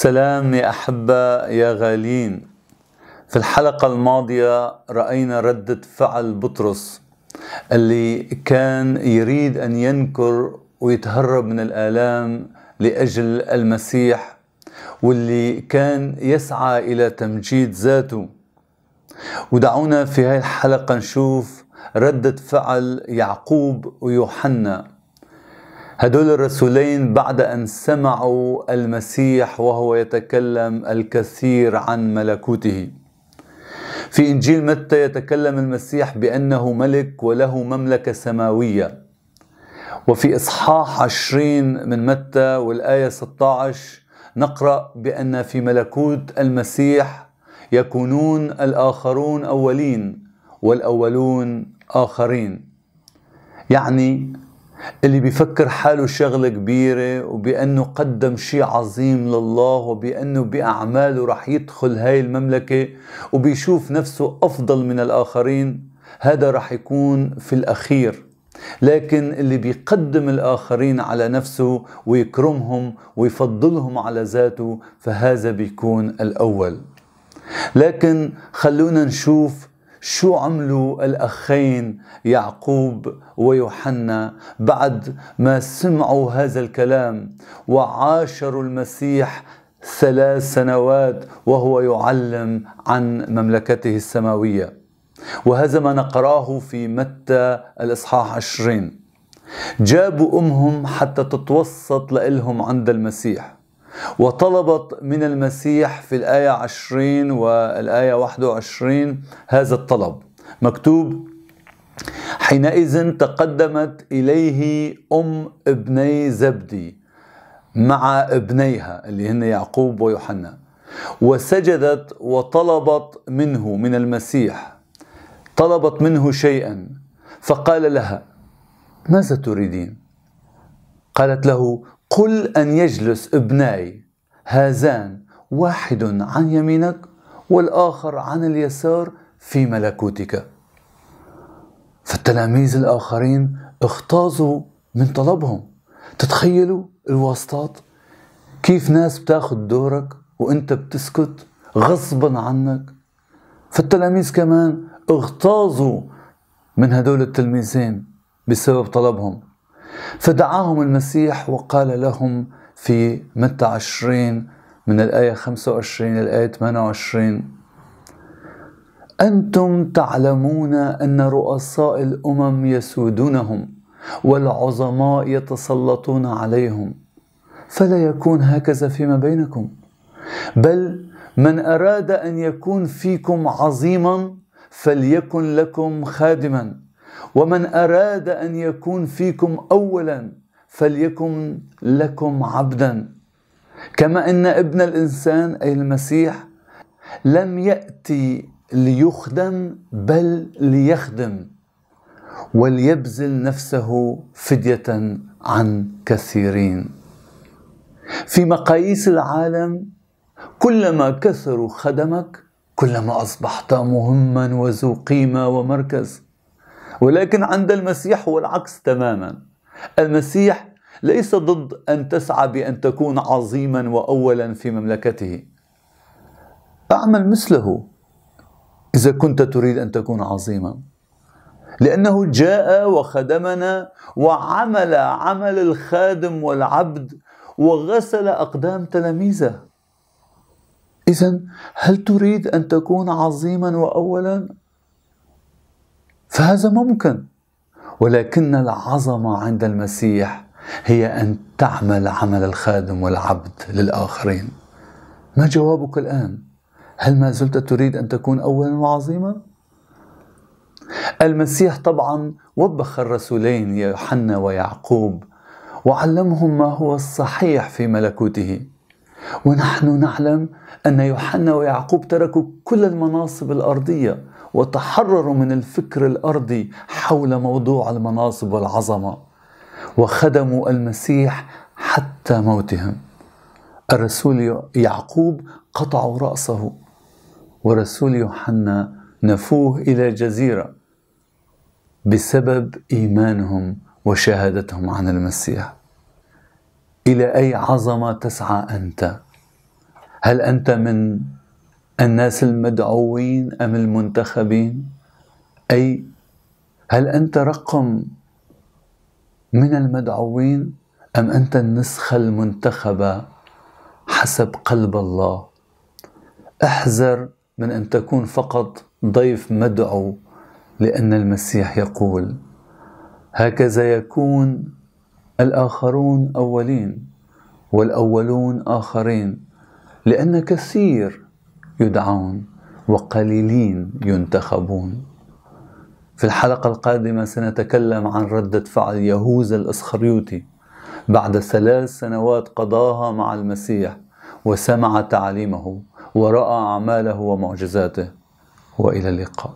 سلام يا أحبة يا غالين. في الحلقة الماضية رأينا ردة فعل بطرس اللي كان يريد أن ينكر ويتهرب من الآلام لأجل المسيح واللي كان يسعى إلى تمجيد ذاته. ودعونا في هاي الحلقة نشوف ردة فعل يعقوب ويوحنا. هدول الرسولين بعد أن سمعوا المسيح وهو يتكلم الكثير عن ملكوته. في إنجيل متى يتكلم المسيح بأنه ملك وله مملكة سماوية؟ وفي إصحاح عشرين من متى والآية 16 نقرأ بأن في ملكوت المسيح يكونون الآخرون أولين والأولون آخرين. يعني اللي بيفكر حاله شغلة كبيرة وبأنه قدم شيء عظيم لله وبأنه بأعماله رح يدخل هاي المملكة وبيشوف نفسه أفضل من الآخرين هذا رح يكون في الأخير. لكن اللي بيقدم الآخرين على نفسه ويكرمهم ويفضلهم على ذاته فهذا بيكون الأول. لكن خلونا نشوف شو عملوا الأخين يعقوب ويوحنا بعد ما سمعوا هذا الكلام وعاشروا المسيح ثلاث سنوات وهو يعلم عن مملكته السماوية. وهذا ما نقراه في متى الإصحاح عشرين. جابوا أمهم حتى تتوسط لإلهم عند المسيح. وطلبت من المسيح في الآية 20 والآية 21 هذا الطلب. مكتوب حينئذ تقدمت إليه أم ابني زبدي مع ابنيها اللي هن يعقوب ويوحنا. وسجدت وطلبت منه من المسيح طلبت منه شيئا. فقال لها ماذا تريدين؟ قالت له قل أن يجلس ابناي هذان واحد عن يمينك والآخر عن اليسار في ملكوتك. فالتلاميذ الآخرين اغتاظوا من طلبهم. تتخيلوا الواسطات؟ كيف ناس بتاخد دورك وانت بتسكت غصبا عنك؟ فالتلاميذ كمان اغتاظوا من هدول التلميذين بسبب طلبهم. فدعاهم المسيح وقال لهم في متى عشرين من الآية 25 إلى الآية 28 أنتم تعلمون أن رؤساء الأمم يسودونهم والعظماء يتسلطون عليهم فلا يكون هكذا فيما بينكم. بل من أراد أن يكون فيكم عظيما فليكن لكم خادما. ومن أراد أن يكون فيكم أولا فليكن لكم عبدا. كما أن ابن الإنسان أي المسيح لم يأتي ليخدم بل ليخدم وليبذل نفسه فدية عن كثيرين. في مقاييس العالم كلما كثروا خدمك كلما أصبحت مهما وذو قيمة ومركز ولكن عند المسيح هو العكس تماما. المسيح ليس ضد أن تسعى بأن تكون عظيما وأولا في مملكته. أعمل مثله إذا كنت تريد أن تكون عظيما. لأنه جاء وخدمنا وعمل عمل الخادم والعبد وغسل أقدام تلاميذه. اذا هل تريد أن تكون عظيما وأولا؟ فهذا ممكن. ولكن العظمة عند المسيح هي أن تعمل عمل الخادم والعبد للآخرين. ما جوابك الآن؟ هل ما زلت تريد أن تكون اولا وعظيما؟ المسيح طبعا وبخ الرسولين يوحنا ويعقوب وعلمهم ما هو الصحيح في ملكوته. ونحن نعلم أن يوحنا ويعقوب تركوا كل المناصب الأرضية وتحرروا من الفكر الأرضي حول موضوع المناصب والعظمة. وخدموا المسيح حتى موتهم. الرسول يعقوب قطعوا رأسه. ورسول يوحنا نفوه إلى جزيره بسبب إيمانهم وشهادتهم عن المسيح. إلى أي عظمة تسعى أنت؟ هل أنت من الناس المدعوين أم المنتخبين؟ أي هل أنت رقم من المدعوين أم أنت النسخة المنتخبة حسب قلب الله؟ أحذر من أن تكون فقط ضيف مدعو لأن المسيح يقول هكذا يكون الآخرون أولين والأولون آخرين لأن كثير يدعون وقليلين ينتخبون. في الحلقة القادمة سنتكلم عن ردة فعل يهوذا الإسخريوطي بعد ثلاث سنوات قضاها مع المسيح وسمع تعليمه ورأى أعماله ومعجزاته. وإلى اللقاء.